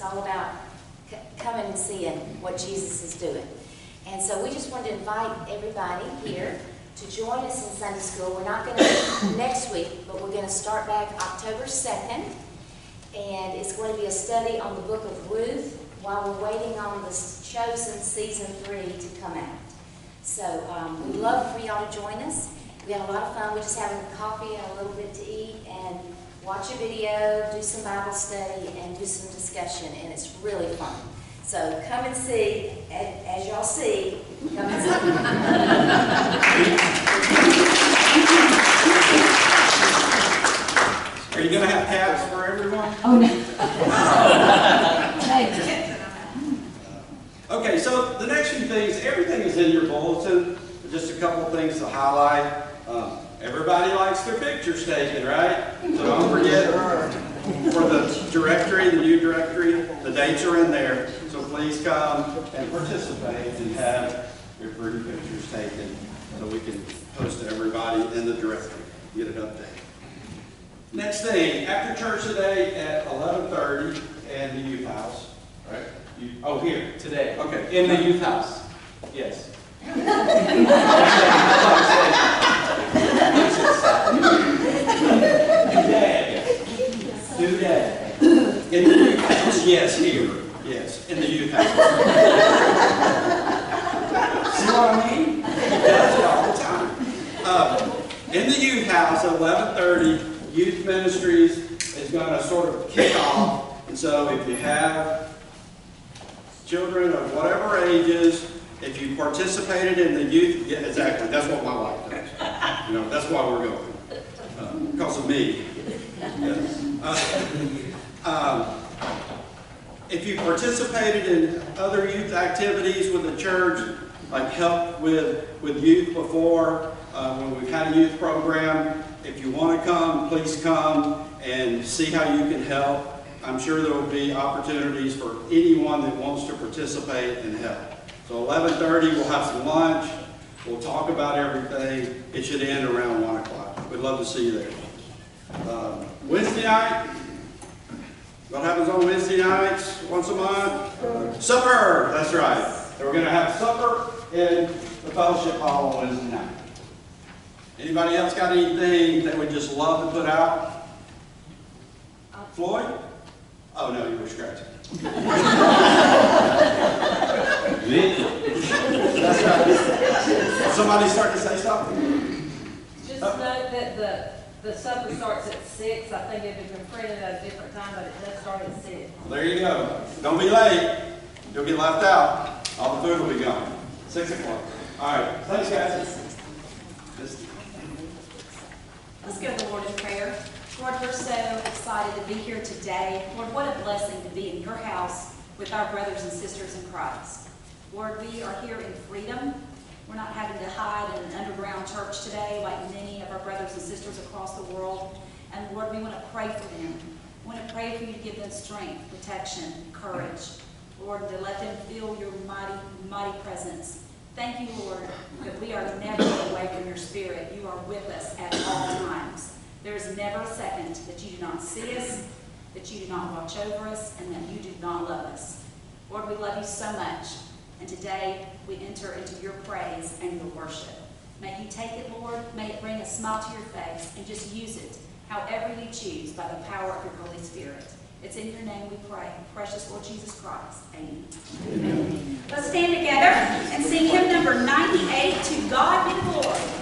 It's all about coming and seeing what Jesus is doing. And so we just wanted to invite everybody here to join us in Sunday school. We're not going to next week, but we're going to start back October 2nd. And it's going to be a study on the book of Ruth while we're waiting on the Chosen Season 3 to come out. So um, we'd love for y'all to join us. We had a lot of fun. We're just having coffee and a little bit to eat and watch a video, do some Bible study, and do some discussion, and it's really fun. So come and see, a- as y'all see, come and see. Are you gonna have hats for everyone? Oh, no. Okay, so the next few things, everything is in your bulletin, just a couple of things to highlight. Um, Everybody likes their pictures taken, right? So don't forget, for the directory, the new directory, the dates are in there. So please come and participate and have your pretty pictures taken so we can post to everybody in the directory, get it updated. Next thing, after church today at eleven thirty and the youth house, right? You- Oh, here. Today. Okay. In the youth house. Yes. Today. Today. In the youth house, yes, here, yes, in the youth house. See what I mean? He does it all the time. Uh, In the youth house at eleven thirty, youth ministries is gonna sort of kick off. And so if you have children of whatever ages, if you participated in the youth, yeah, exactly, that's what my wife does. You know, that's why we're going, uh, because of me. Yes. Uh, um, If you participated in other youth activities with the church, like helped with, with youth before, uh, when we've had a youth program, if you want to come, please come and see how you can help. I'm sure there will be opportunities for anyone that wants to participate and help. So 11:30, we'll have some lunch, we'll talk about everything. It should end around 1 o'clock. We'd love to see you there. Um, Wednesday night, what happens on Wednesday nights, once a month? Supper, that's right. And we're gonna have supper in the fellowship hall on Wednesday night. Anybody else got anything that would just love to put out? Floyd? Oh, no, you were scratching. That's right. Somebody start to say something? Just note that the, the supper starts at six, I think it had been printed at a different time, but it does start at six. There you go. Don't be late. You'll get left out. All the food will be gone. Six o'clock. All right. Thanks, guys. This- Let's go to the Lord in prayer. Lord, we're so excited to be here today. Lord, what a blessing to be in your house with our brothers and sisters in Christ. Lord, we are here in freedom. We're not having to hide in an underground church today like many of our brothers and sisters across the world. And Lord, we want to pray for them. We want to pray for you to give them strength, protection, courage. Lord, to let them feel your mighty, mighty presence. Thank you, Lord, that we are never away from your spirit. You are with us at all times. There is never a second that you do not see us, that you do not watch over us, and that you do not love us. Lord, we love you so much. And today we enter into your praise and your worship. May you take it, Lord. May it bring a smile to your face and just use it however you choose by the power of your Holy Spirit. It's in your name we pray. Precious Lord Jesus Christ. Amen. Let's stand together and sing hymn number 98, To God Be the Glory.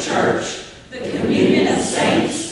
Church, the communion of saints,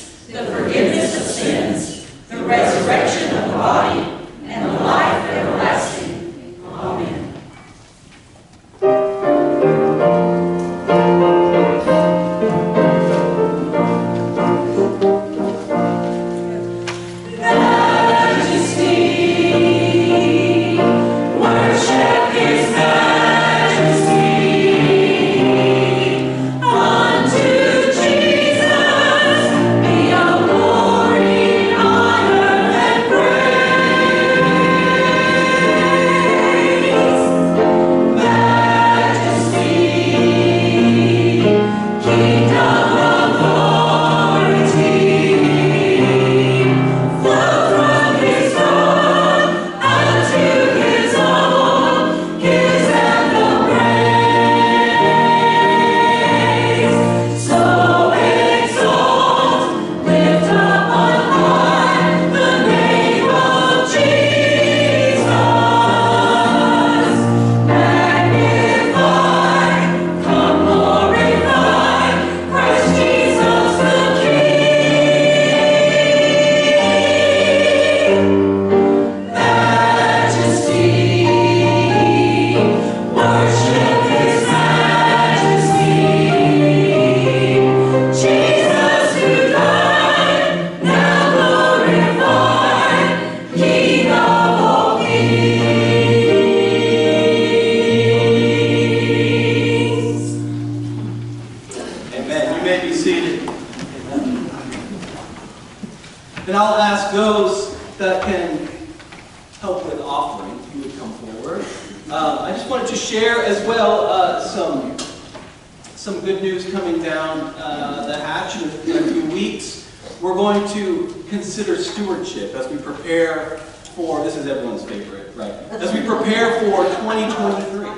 consider stewardship as we prepare for, this is everyone's favorite, right? As we prepare for 2023.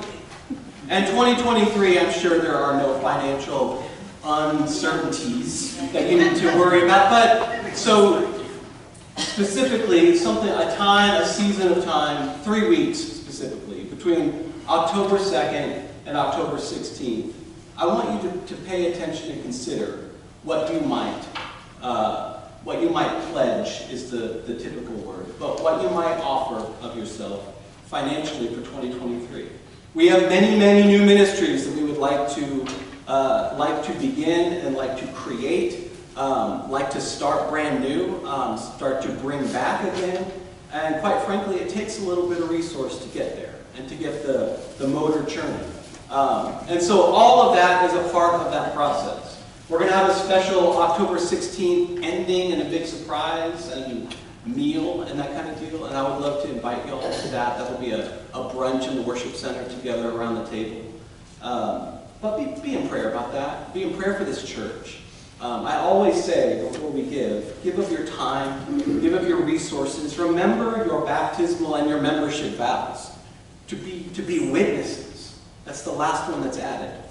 And 2023, I'm sure there are no financial uncertainties that you need to worry about. But so specifically, something, a time, a season of time, three weeks specifically, between October 2nd and October 16th. I want you to, to pay attention and consider what you might, uh, what you might pledge is the, the typical word, but what you might offer of yourself financially for 2023. We have many, many new ministries that we would like to, uh, like to begin and like to create, um, like to start brand new, um, start to bring back again. And quite frankly, it takes a little bit of resource to get there and to get the, the motor churning. Um, and so all of that is a part of that process. We're going to have a special October 16th ending and a big surprise and meal and that kind of deal. And I would love to invite you all to that. That will be a, a brunch in the worship center together around the table. Um, but be, be in prayer about that. Be in prayer for this church. Um, I always say before we give, give of your time, give of your resources. Remember your baptismal and your membership vows. To be, to be witnesses. That's the last one that's added.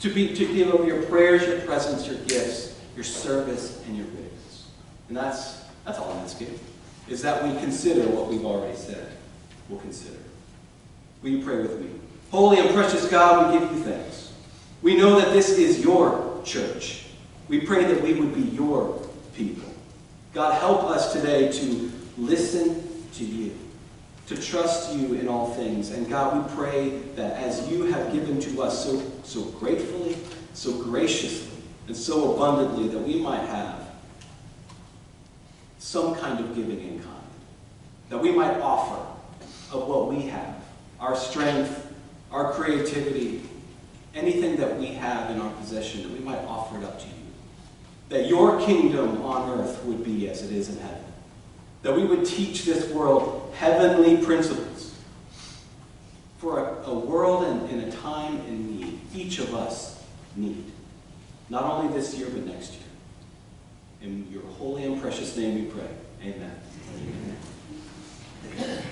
To, be, to give of your prayers, your presence, your gifts, your service, and your witness. And that's, that's all I'm asking, is that we consider what we've already said. We'll consider. Will you pray with me? Holy and precious God, we give you thanks. We know that this is your church. We pray that we would be your people. God, help us today to listen to you, to trust you in all things. And God, we pray that as you have given to us so, so gratefully, so graciously, and so abundantly, that we might have some kind of giving in kind. That we might offer of what we have, our strength, our creativity, anything that we have in our possession, that we might offer it up to you. That your kingdom on earth would be as it is in heaven. That we would teach this world heavenly principles for a, a world and, and a time in need. Each of us need. Not only this year, but next year. In your holy and precious name we pray. Amen. Amen.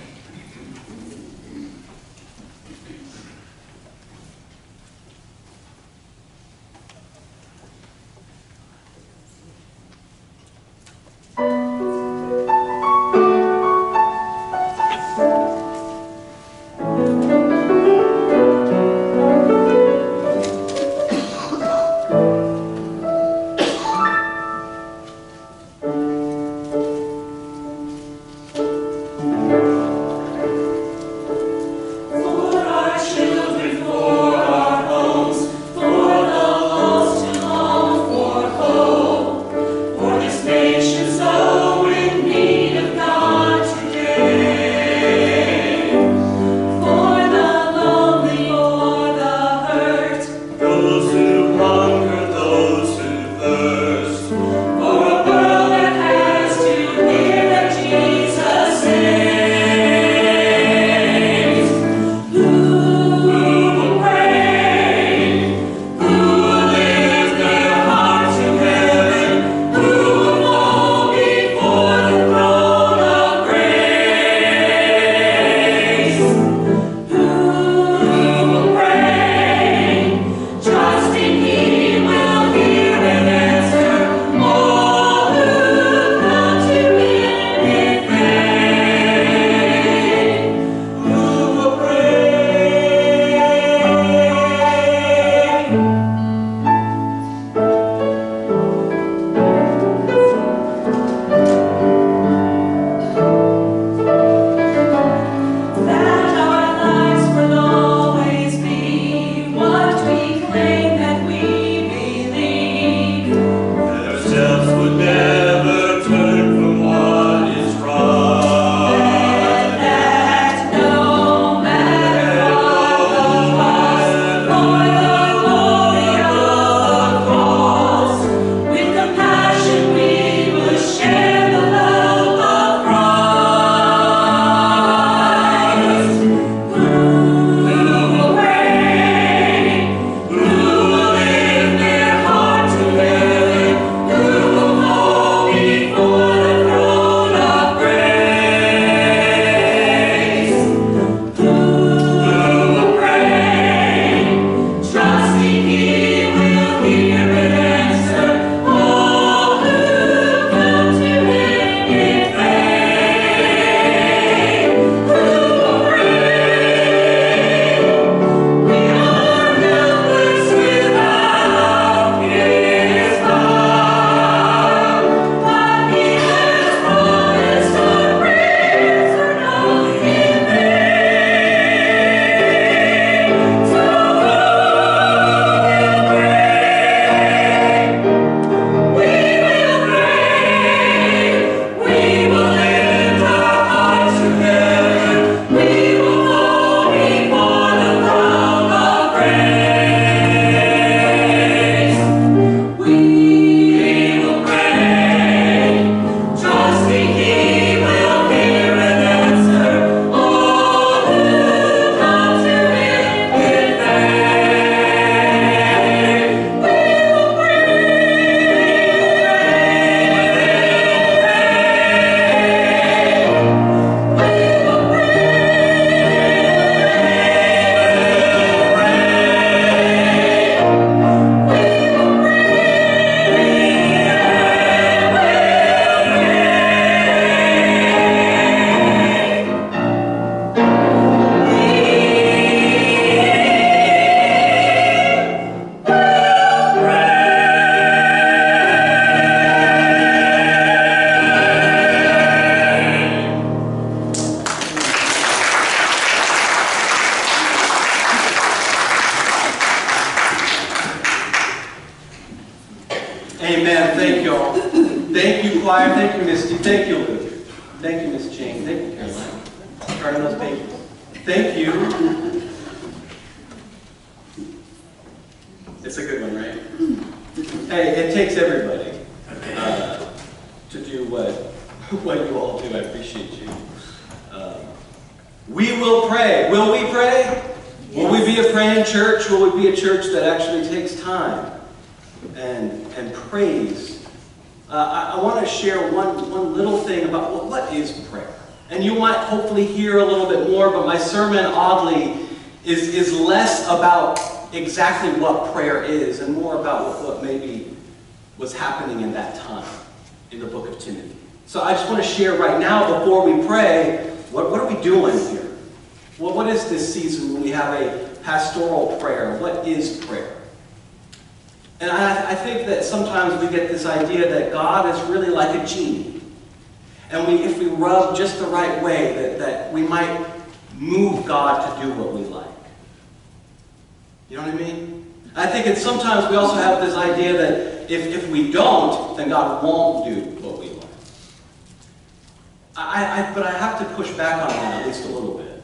To push back on that at least a little bit.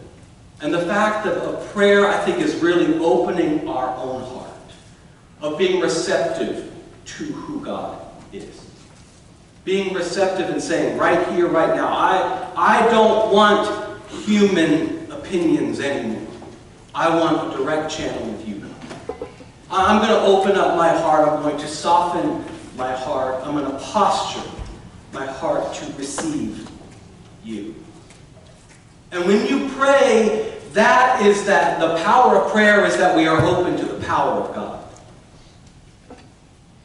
And the fact of, of prayer, I think, is really opening our own heart, of being receptive to who God is. Being receptive and saying, right here, right now, I, I don't want human opinions anymore. I want a direct channel with you. I'm going to open up my heart. I'm going to soften my heart. I'm going to posture my heart to receive you. And when you pray, that is that the power of prayer is that we are open to the power of God.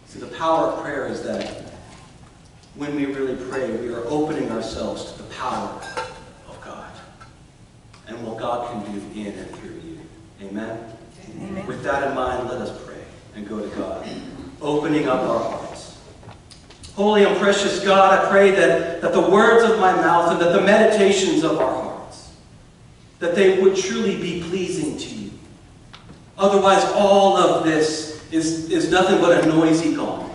See, the power of prayer is that when we really pray, we are opening ourselves to the power of God and what God can do in and through you. Amen? Amen. With that in mind, let us pray and go to God, opening up our hearts. Holy and precious God, I pray that, that the words of my mouth and that the meditations of our hearts, that they would truly be pleasing to you. Otherwise, all of this is, is nothing but a noisy gong.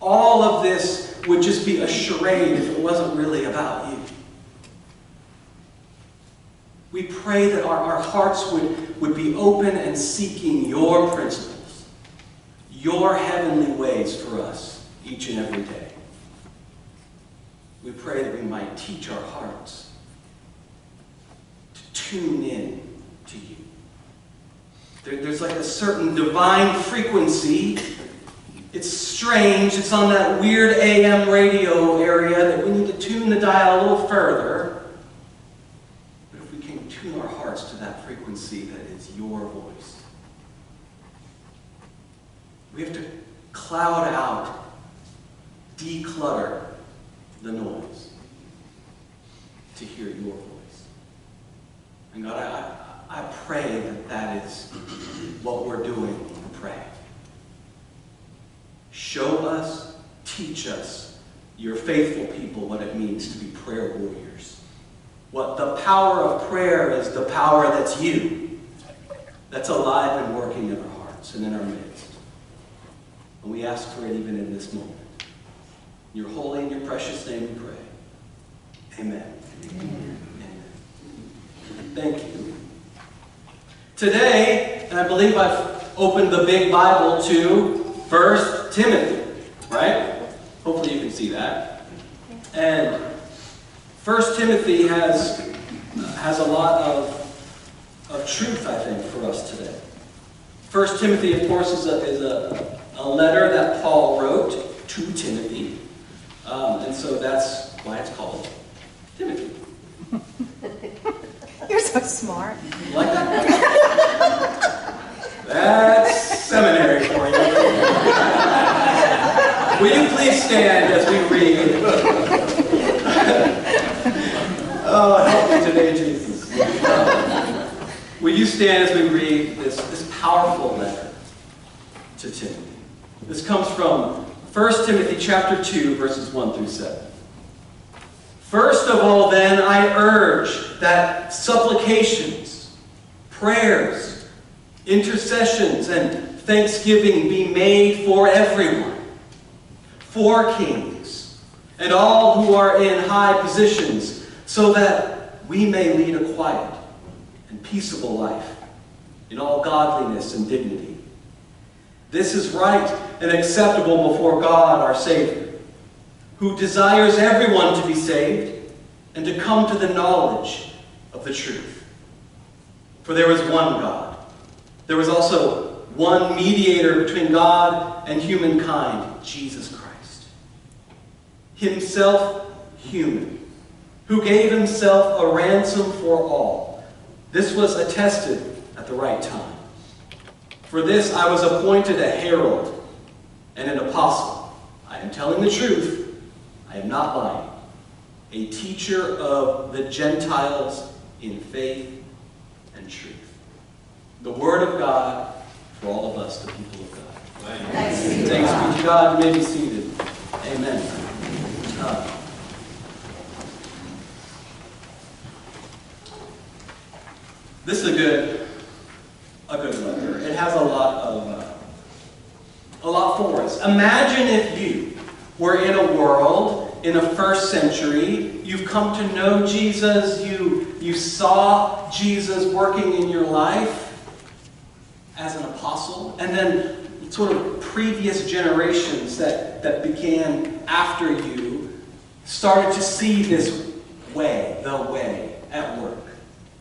All of this would just be a charade if it wasn't really about you. We pray that our, our hearts would, would be open and seeking your principles, your heavenly ways for us each and every day. We pray that we might teach our hearts tune in to you. There, there's like a certain divine frequency. It's strange. It's on that weird AM radio area that we need to tune the dial a little further. But if we can tune our hearts to that frequency that is your voice, we have to cloud out, declutter the noise to hear your voice. And God, I, I pray that that is what we're doing when we pray. Show us, teach us, your faithful people, what it means to be prayer warriors. What the power of prayer is the power that's you, that's alive and working in our hearts and in our midst. And we ask for it even in this moment. In your holy and your precious name we pray. Amen. Amen. Thank you. Today, and I believe I've opened the big Bible to First Timothy, right? Hopefully you can see that. And First Timothy has, has a lot of, of truth, I think, for us today. First Timothy, of course, is a, is a, a letter that Paul wrote to Timothy. Um, and so that's why it's called Timothy. So smart. That's seminary for you. Will you please stand as we read? oh, help me today, Jesus. Will you stand as we read this, this powerful letter to Timothy? This comes from 1 Timothy chapter 2, verses 1 through 7. First of all, then, I urge that supplications, prayers, intercessions, and thanksgiving be made for everyone, for kings, and all who are in high positions, so that we may lead a quiet and peaceable life in all godliness and dignity. This is right and acceptable before God our Savior, who desires everyone to be saved and to come to the knowledge of the truth. For there is one God. There was also one mediator between God and humankind, Jesus Christ. Himself human, who gave himself a ransom for all. This was attested at the right time. For this I was appointed a herald and an apostle. I am telling the truth, I am not lying. A teacher of the Gentiles in faith and truth. The Word of God for all of us, the people of God. Thanks be to Thanks God. be to God. You may be seated. Amen. Uh, this is a good, a good letter. It has a lot of, uh, a lot for us. Imagine if you were in a world in a first century. You've come to know Jesus. You you saw Jesus working in your life as an apostle, and then sort of previous generations that, that began after you started to see this way, the way, at work.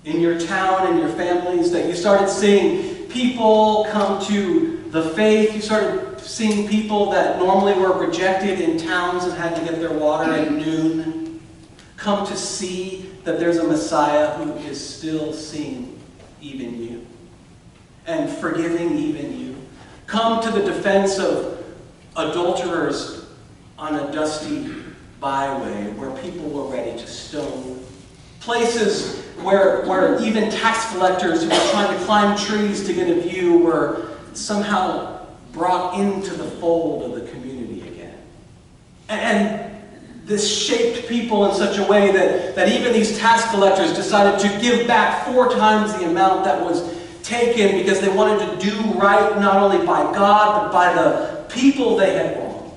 In your town and your families, that you started seeing people come to the faith. You started seeing people that normally were rejected in towns and had to get their water at noon come to see that there's a Messiah who is still seeing even you and forgiving even you. Come to the defense of adulterers on a dusty byway where people were ready to stone. Places where, where even tax collectors who were trying to climb trees to get a view were somehow brought into the fold of the community again. And this shaped people in such a way that, that even these tax collectors decided to give back four times the amount that was taken because they wanted to do right not only by God, but by the people they had wronged.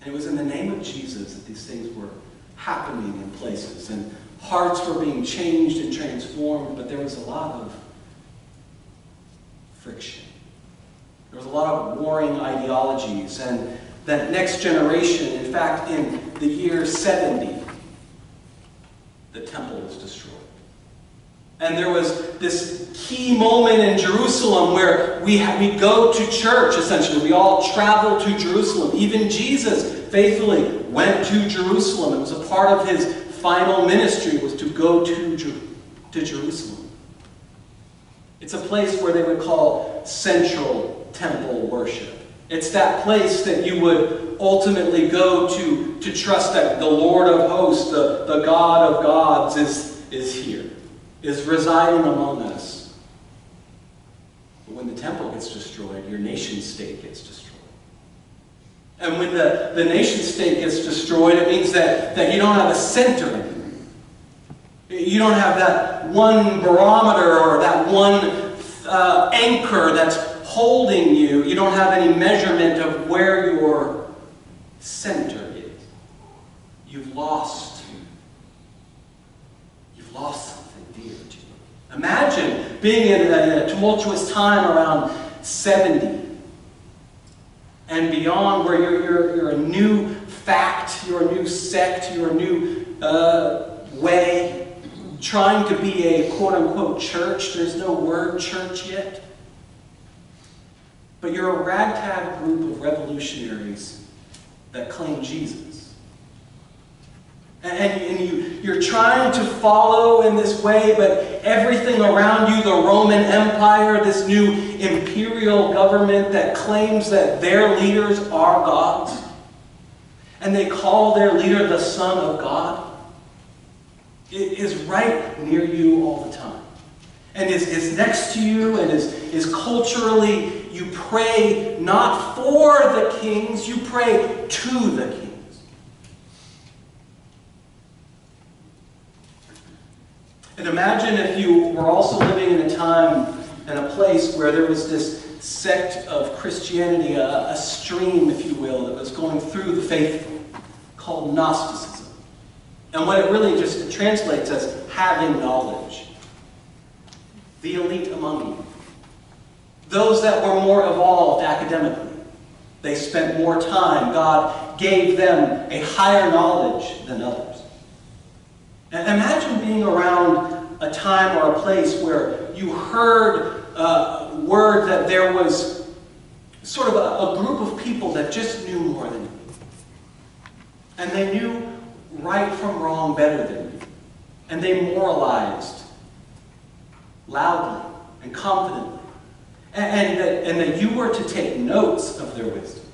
And it was in the name of Jesus that these things were happening in places, and hearts were being changed and transformed, but there was a lot of friction. There was a lot of warring ideologies, and that next generation, in fact, in the year 70, the temple was destroyed. And there was this key moment in Jerusalem where we, we go to church, essentially. We all travel to Jerusalem. Even Jesus faithfully went to Jerusalem. It was a part of his final ministry was to go to, to Jerusalem. It's a place where they would call central temple worship. It's that place that you would ultimately go to to trust that the Lord of hosts, the, the God of gods, is, is here, is residing among us. But when the temple gets destroyed, your nation state gets destroyed. And when the, the nation state gets destroyed, it means that, that you don't have a center. You don't have that one barometer or that one uh, anchor that's holding you. You don't have any measurement of where your center is. You've lost. You've lost something dear to you. Imagine being in a, tumultuous time around 70 and beyond where you're, you're, you're a new fact, you're a new sect, you're a new uh, way, trying to be a quote unquote church. There's no word church yet. But you're a ragtag group of revolutionaries that claim Jesus. And, and you, you're trying to follow in this way, but everything around you, the Roman Empire, this new imperial government that claims that their leaders are gods, and they call their leader the Son of God, is right near you all the time. And is, is next to you and is, is culturally, you pray not for the kings, you pray to the kings. And imagine if you were also living in a time and a place where there was this sect of Christianity, a, a stream, if you will, that was going through the faithful, called Gnosticism. And what it really just translates as having knowledge. The elite among you. Those that were more evolved academically. They spent more time. God gave them a higher knowledge than others. And imagine being around a time or a place where you heard uh, word that there was sort of a, a group of people that just knew more than you. And they knew right from wrong better than you. And they moralized loudly and confidently. And, and, that, and that you were to take notes of their wisdom.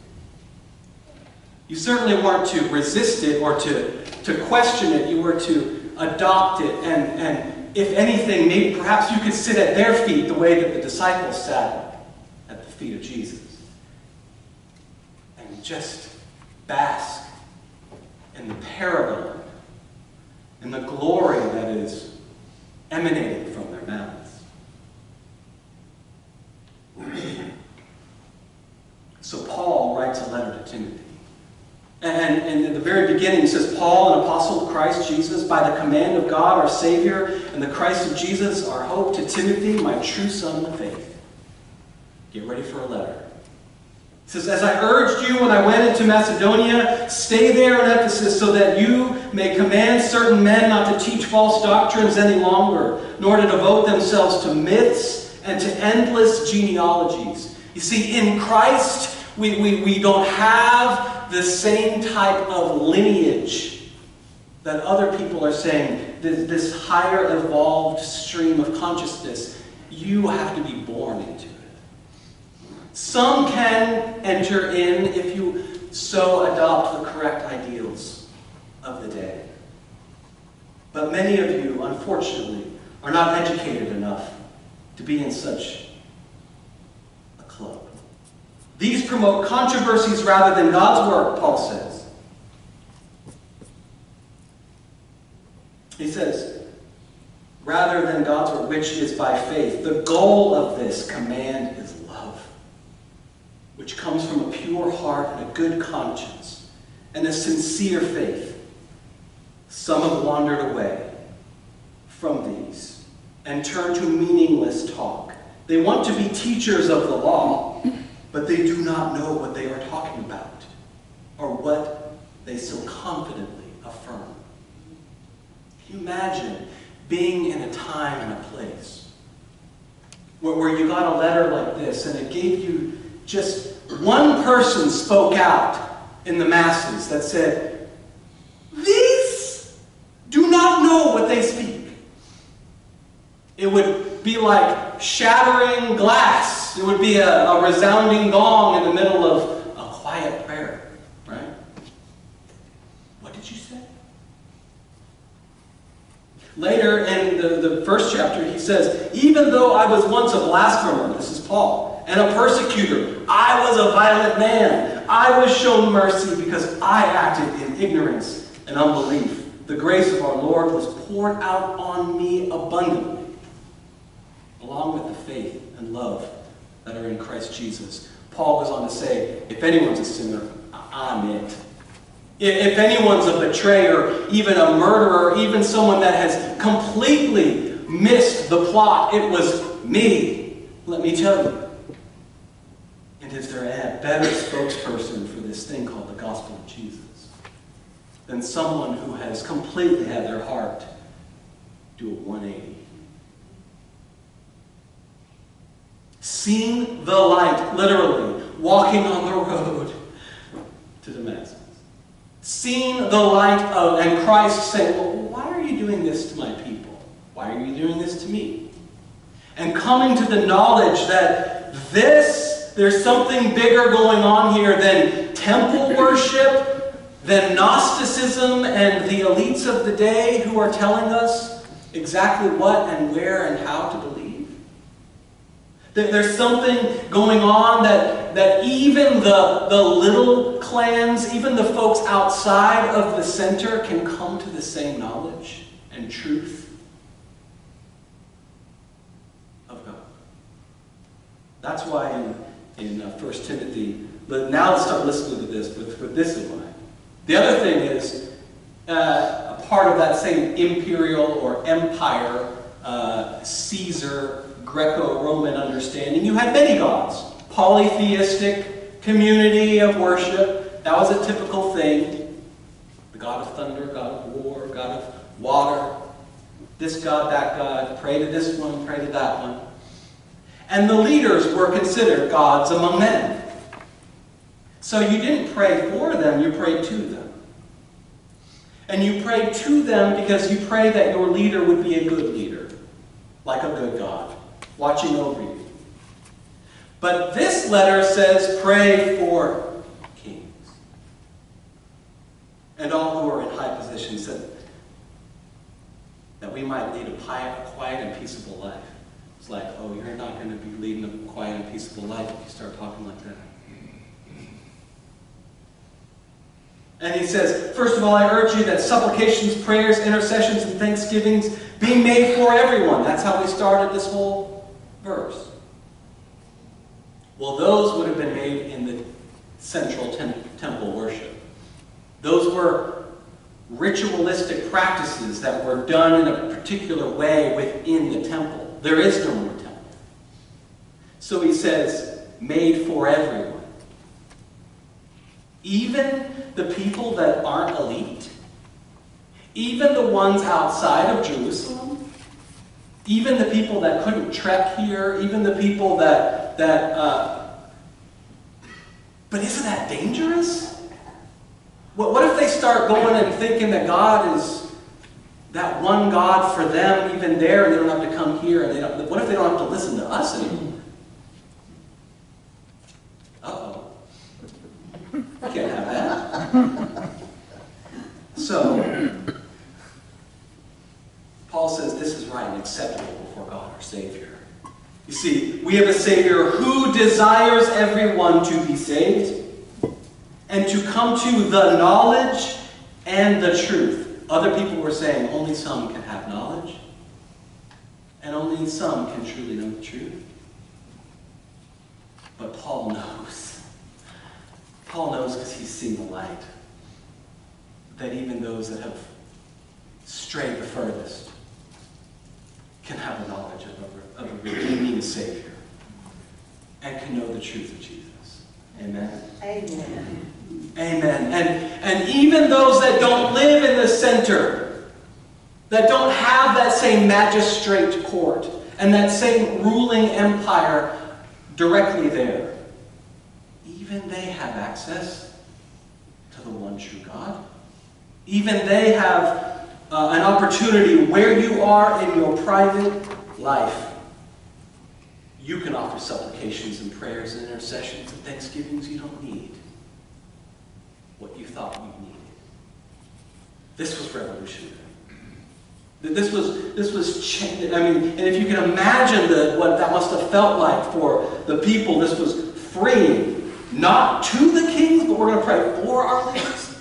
You certainly weren't to resist it or to, to question it. You were to adopt it. And, and if anything, maybe perhaps you could sit at their feet the way that the disciples sat at the feet of Jesus. And just bask in the paragon and the glory that is emanating from their mouths. So Paul writes a letter to Timothy. And, and in the very beginning, it says, Paul, an apostle of Christ Jesus, by the command of God our Savior, and the Christ of Jesus, our hope, to Timothy, my true son in the faith. Get ready for a letter. It says, As I urged you when I went into Macedonia, stay there in Ephesus so that you may command certain men not to teach false doctrines any longer, nor to devote themselves to myths and to endless genealogies. You see, in Christ, we, we, we don't have the same type of lineage that other people are saying, this, this higher evolved stream of consciousness. You have to be born into it. Some can enter in if you so adopt the correct ideals of the day. But many of you, unfortunately, are not educated enough to be in such a club. These promote controversies rather than God's work, Paul says. He says, rather than God's work, which is by faith. The goal of this command is love, which comes from a pure heart and a good conscience and a sincere faith. Some have wandered away from these and turn to meaningless talk. They want to be teachers of the law, but they do not know what they are talking about or what they so confidently affirm. Can you imagine being in a time and a place where, where you got a letter like this and it gave you just one person spoke out in the masses that said, These do not know what they speak. It would be like shattering glass. It would be a, a resounding gong in the middle of a quiet prayer, right? What did you say? Later in the, the first chapter, he says, Even though I was once a blasphemer, this is Paul, and a persecutor, I was a violent man. I was shown mercy because I acted in ignorance and unbelief. The grace of our Lord was poured out on me abundantly, along with the faith and love that are in Christ Jesus. Paul goes on to say, If anyone's a sinner, I'm it. If anyone's a betrayer, even a murderer, even someone that has completely missed the plot, it was me. Let me tell you. And is there a better spokesperson for this thing called the gospel of Jesus than someone who has completely had their heart do a 180? Seen the light, literally, walking on the road to Damascus seen the light of, and Christ saying, well, why are you doing this to my people? Why are you doing this to me? And coming to the knowledge that this, there's something bigger going on here than temple worship, than Gnosticism and the elites of the day who are telling us exactly what and where and how to believe. There's something going on that, that even the, the little clans, even the folks outside of the center can come to the same knowledge and truth of God. That's why in, in uh, 1 Timothy, but now let's start listening to this with, with this in mind. The other thing is, uh, a part of that same imperial or empire, uh, Caesar, Greco-Roman understanding, you had many gods. Polytheistic community of worship, that was a typical thing. The god of thunder, god of war, god of water, this god, that god, pray to this one, pray to that one. And the leaders were considered gods among men. So you didn't pray for them, you prayed to them. And you prayed to them because you prayed that your leader would be a good leader, like a good God, watching over you. But this letter says pray for kings and all who are in high positions that, that we might lead a quiet and peaceable life. It's like, oh, you're not going to be leading a quiet and peaceable life if you start talking like that. And he says, First of all, I urge you that supplications, prayers, intercessions, and thanksgivings be made for everyone. That's how we started this whole verse. Well, those would have been made in the central tem temple worship. Those were ritualistic practices that were done in a particular way within the temple. There is no more temple. So he says, made for everyone. Even the people that aren't elite, even the ones outside of Jerusalem, even the people that couldn't trek here, even the people that, that uh, but isn't that dangerous? What, what if they start going and thinking that God is that one God for them, even there, and they don't have to come here, and they don't, what if they don't have to listen to us anymore? Uh-oh. Can't have that. So, Paul says this is right and acceptable before God our Savior. You see, we have a Savior who desires everyone to be saved and to come to the knowledge and the truth. Other people were saying only some can have knowledge, and only some can truly know the truth. But Paul knows. Paul knows because he's seen the light. That even those that have strayed the furthest can have a knowledge of a, of a redeeming Savior and can know the truth of Jesus. Amen. Amen. Amen. And, and even those that don't live in the center, that don't have that same magistrate court and that same ruling empire directly there, even they have access to the one true God. Even they have uh, an opportunity where you are in your private life. You can offer supplications and prayers and intercessions and thanksgivings you don't need what you thought you needed. This was revolutionary. This was, this was, I mean, and if you can imagine the, what that must have felt like for the people, this was freeing, not to the kings, but we're going to pray for our leaders.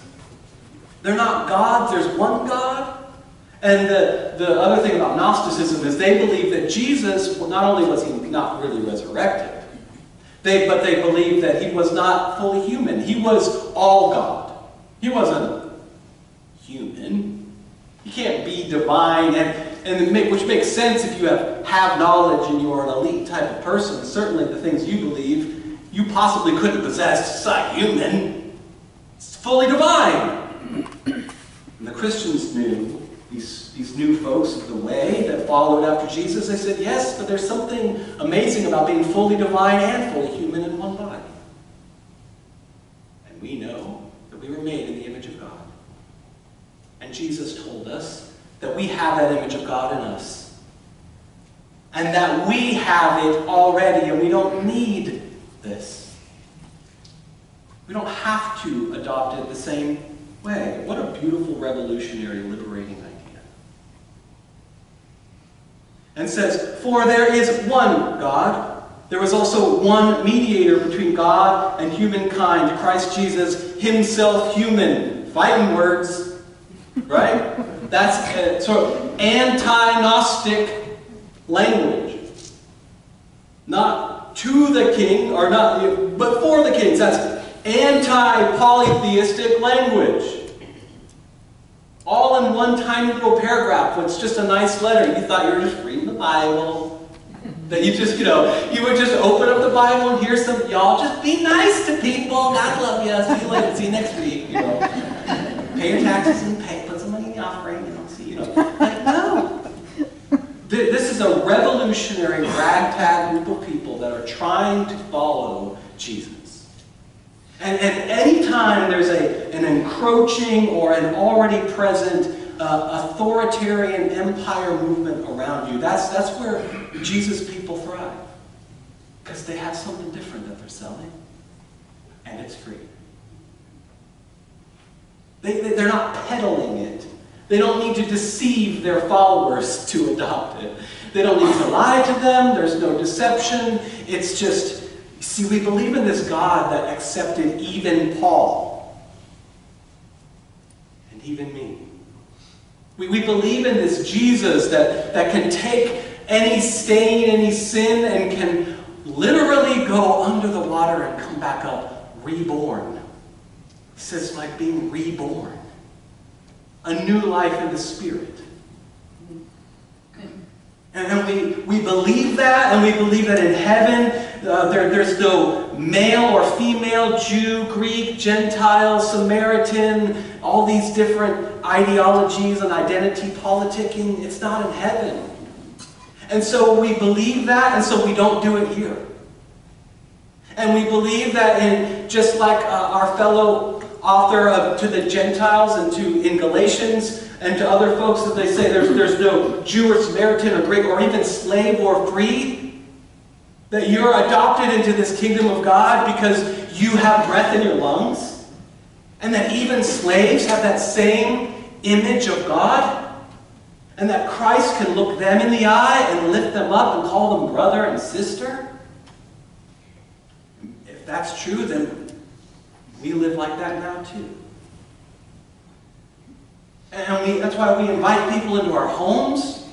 They're not gods, there's one God. And the, the other thing about Gnosticism is they believe that Jesus, not only was he not really resurrected, they, but they believe that he was not fully human. He was all God. He wasn't human. He can't be divine, and, and make, which makes sense if you have, have knowledge and you're an elite type of person. Certainly the things you believe, you possibly couldn't possess. It's not human. It's fully divine. And the Christians knew, these, these new folks of the way that followed after Jesus, they said, yes, but there's something amazing about being fully divine and fully human in one body. And we know that we were made in the image of God. And Jesus told us that we have that image of God in us. And that we have it already, and we don't need this. We don't have to adopt it the same way. What a beautiful, revolutionary, liberating idea. And says, For there is one God. There was also one mediator between God and humankind, Christ Jesus, himself human. Fighting words, right? That's a sort of anti-Gnostic language. Not to the king, or not, but for the kings. That's anti-polytheistic language. all in one tiny little paragraph. It's just a nice letter. You thought you were just reading Bible. That you just, you know, you would just open up the Bible and hear some, y'all just be nice to people. God love you. See you later. See you next week. You know, pay your taxes and pay, put some money in the offering. You know, see, you know, like no. This is a revolutionary ragtag group of people that are trying to follow Jesus. And, and anytime there's a, an encroaching or an already present uh, authoritarian empire movement around you, that's, that's where Jesus people thrive. Because they have something different that they're selling, and it's free. They, they, they're not peddling it. They don't need to deceive their followers to adopt it. They don't need to lie to them. There's no deception. It's just, see, we believe in this God that accepted even Paul and even me. We, we believe in this Jesus that, that can take any stain, any sin, and can literally go under the water and come back up reborn. He says, like being reborn. A new life in the Spirit. And, and we, we believe that, and we believe that in heaven uh, there, there's no male or female, Jew, Greek, Gentile, Samaritan, all these different ideologies and identity politicking. It's not in heaven. And so we believe that, and so we don't do it here. And we believe that in just like uh, our fellow author of to the Gentiles and to in Galatians and to other folks that they say there's, there's no Jew or Samaritan or Greek or even slave or free, that you're adopted into this kingdom of God because you have breath in your lungs, and that even slaves have that same image of God. And that Christ can look them in the eye and lift them up and call them brother and sister? If that's true, then we live like that now too. And we, that's why we invite people into our homes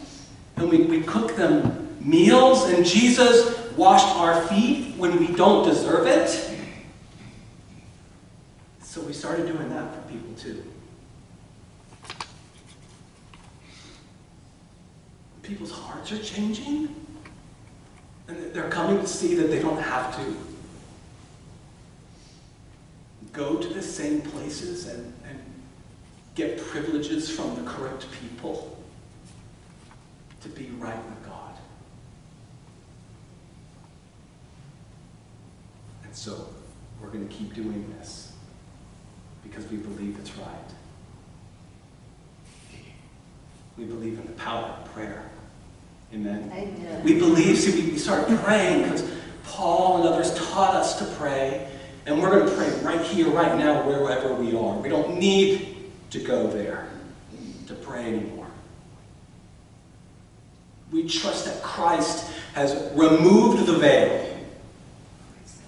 and we, we cook them meals. And Jesus washed our feet when we don't deserve it. So we started doing that for people too. People's hearts are changing. And they're coming to see that they don't have to go to the same places and, and get privileges from the correct people to be right with God. And so we're going to keep doing this because we believe it's right. We believe in the power of prayer. Amen. Amen. We believe, see, we, we started praying because Paul and others taught us to pray. And we're going to pray right here, right now, wherever we are. We don't need to go there to pray anymore. We trust that Christ has removed the veil.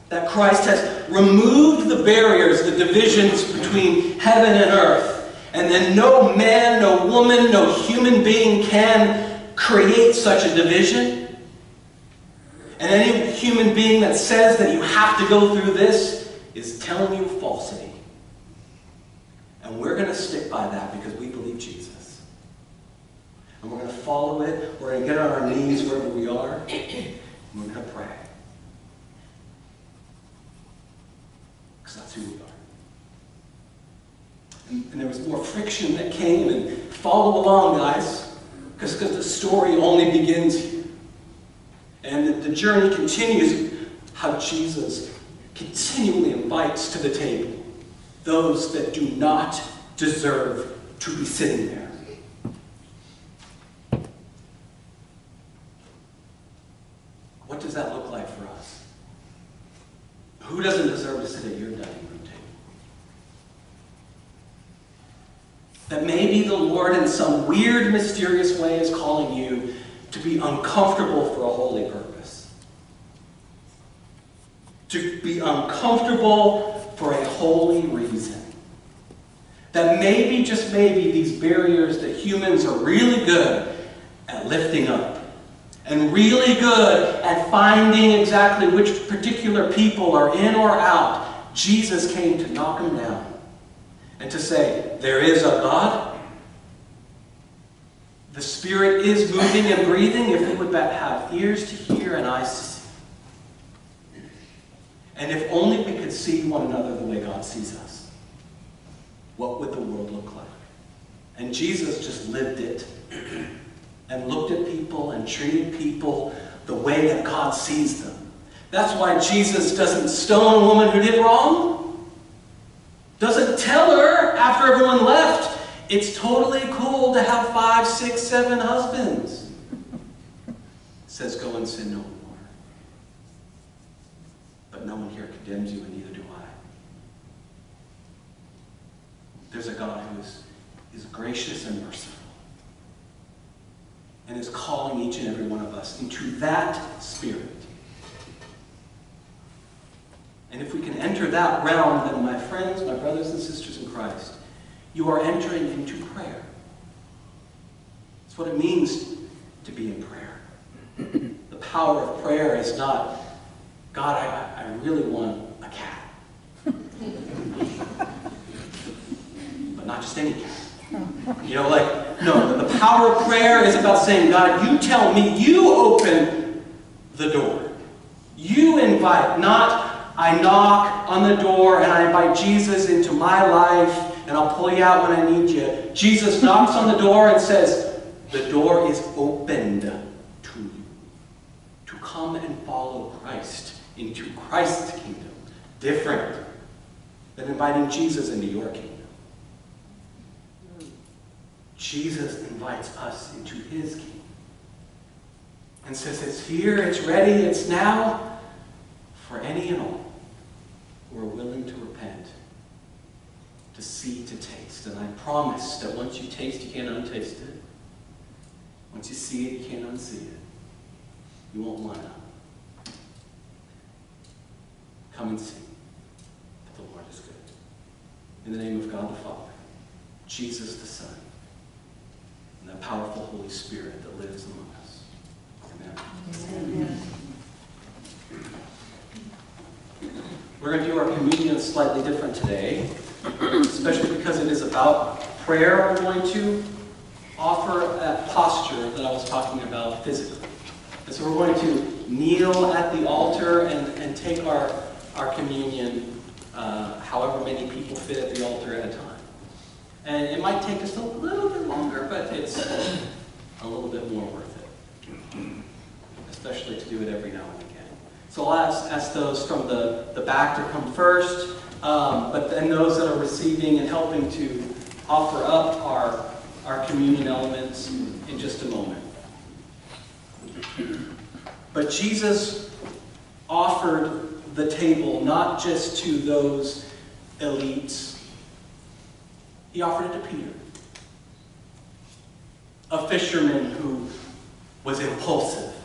That Christ has removed the barriers, the divisions between heaven and earth. And then no man, no woman, no human being can create such a division. And any human being that says that you have to go through this is telling you falsity. And we're going to stick by that because we believe Jesus. And we're going to follow it. We're going to get on our knees wherever we are. And we're going to pray. That's who we are. And, and there was more friction that came. And follow along, guys. Because the story only begins. And the, the journey continues how Jesus continually invites to the table those that do not deserve to be sitting there. What does that look like for us? Who doesn't deserve to sit at your dining room table? That maybe the Lord, in some weird, mysterious way, is calling you to be uncomfortable for a holy purpose. To be uncomfortable for a holy reason. That maybe, just maybe, these barriers that humans are really good at lifting up. And really good at finding exactly which particular people are in or out. Jesus came to knock them down and to say, there is a God The Spirit is moving and breathing if we would have ears to hear and eyes to see. And if only we could see one another the way God sees us, what would the world look like? And Jesus just lived it and looked at people and treated people the way that God sees them. That's why Jesus doesn't stone a woman who did wrong. Doesn't tell her after everyone left, it's totally cool to have five, six, seven husbands. Says, go and sin no more. But no one here condemns you, and neither do I. There's a God who is, is gracious and merciful and is calling each and every one of us into that spirit. And if we can enter that realm, then, my friends, my brothers and sisters in Christ, you are entering into prayer. It's what it means to be in prayer. The power of prayer is not, God, I, I really want a cat. but not just any cat. You know, like, no, the power of prayer is about saying, God, you tell me, you open the door. You invite, not I knock on the door and I invite Jesus into my life and I'll pull you out when I need you. Jesus knocks on the door and says, the door is opened to you to come and follow Christ into Christ's kingdom. Different than inviting Jesus into your kingdom. Jesus invites us into his kingdom and says, It's here, it's ready, it's now for any and all who are willing to repent, to see, to taste. And I promise that once you taste, you can't untaste it. Once you see it, you can't unsee it. You won't want to. Come and see that the Lord is good. In the name of God the Father, Jesus the Son, and that powerful Holy Spirit that lives among us. Amen. We're going to do our communion slightly different today, especially because it is about prayer. We're going to offer that posture that I was talking about physically. And so we're going to kneel at the altar and, and take our, our communion, uh, however many people fit at the altar at a time. And it might take us a little bit longer, but it's a little bit more worth it, especially to do it every now and again. So I'll ask, ask those from the, the back to come first, um, but then those that are receiving and helping to offer up our, our communion elements in just a moment. But Jesus offered the table not just to those elites, he offered it to Peter, a fisherman who was impulsive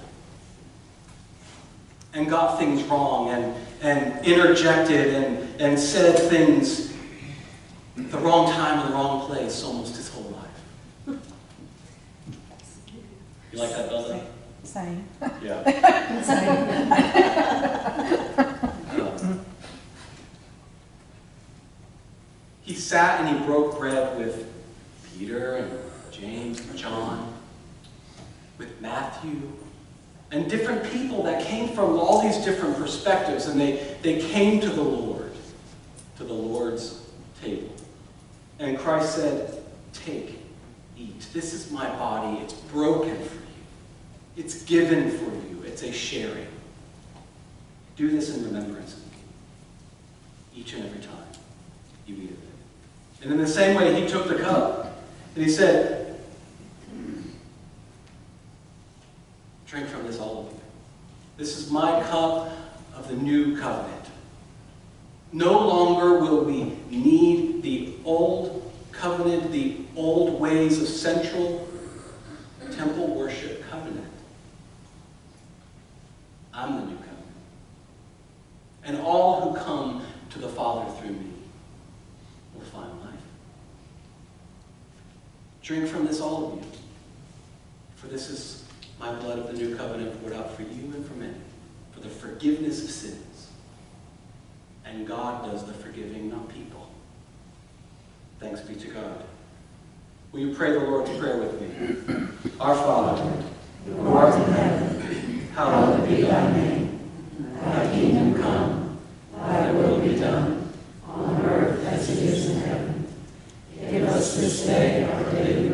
and got things wrong and, and interjected and, and said things at the wrong time in the wrong place almost his whole life. You like that, Bella? Same. Yeah. Um, he sat and he broke bread with Peter and James and John, with Matthew, and different people that came from all these different perspectives, and they, they came to the Lord, to the Lord's table. And Christ said, Take, eat. This is my body. It's broken for you. It's given for you. It's a sharing. Do this in remembrance. Each and every time you eat of it. And in the same way, he took the cup and he said, Drink from this, all of you. This is my cup of the new covenant. No longer will we need the old covenant, the old ways of central temple worship covenant. I'm the new covenant. And all who come to the Father through me will find life. Drink from this, all of you. For this is my blood of the new covenant poured out for you and for many, for the forgiveness of sins. And God does the forgiving, not people. Thanks be to God. Will you pray the Lord's Prayer with me? Our Father, who art in heaven, hallowed be thy name. Thy kingdom come, thy will be done, on earth as it is in heaven. Give us this day our daily bread,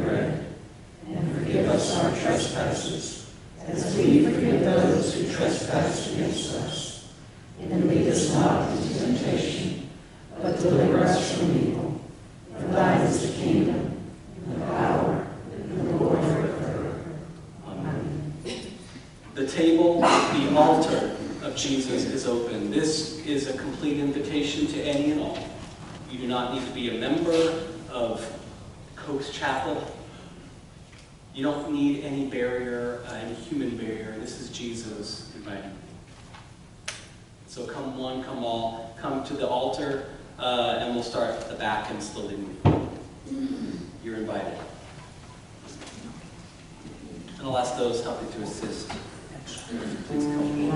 forgive us our trespasses, as we forgive those who trespass against us. And lead us not into temptation, but deliver us from evil. For thine is the kingdom, and the power, and the glory forever. Amen. The table, the altar of Jesus is open. This is a complete invitation to any and all. You do not need to be a member You don't need any barrier, uh, any human barrier. This is Jesus inviting you. So come one, come all, come to the altar, uh, and we'll start at the back and slowly move. You're invited. And I'll ask those helping to assist. Please come.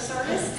Service,